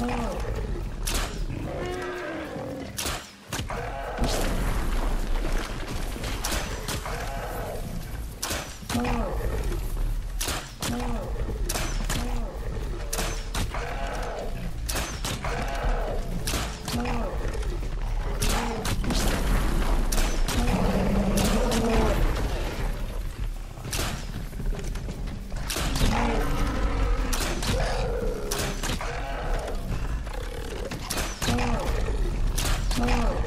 Oh. Oh.